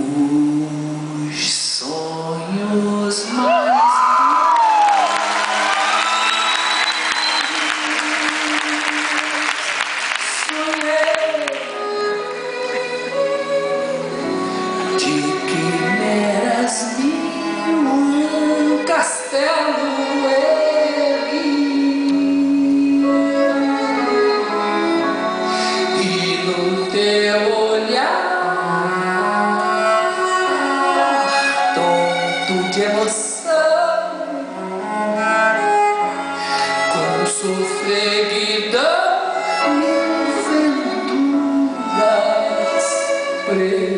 Os sonhos mais sonhei. De quimeras mil um castelo ergui e no teu Padre.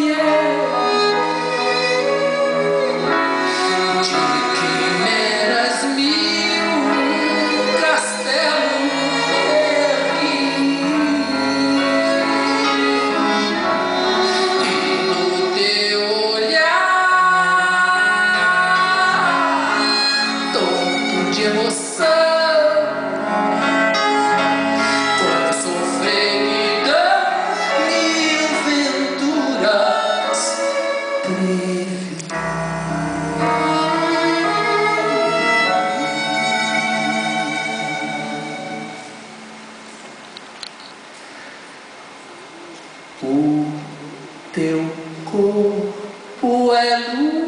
yeah. O teu corpo é luz.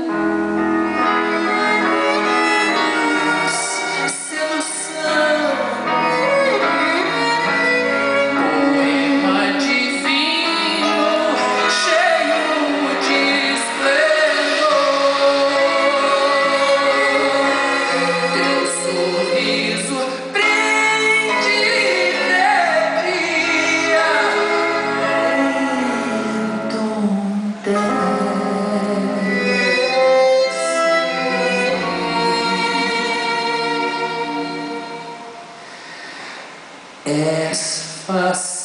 És fascinação.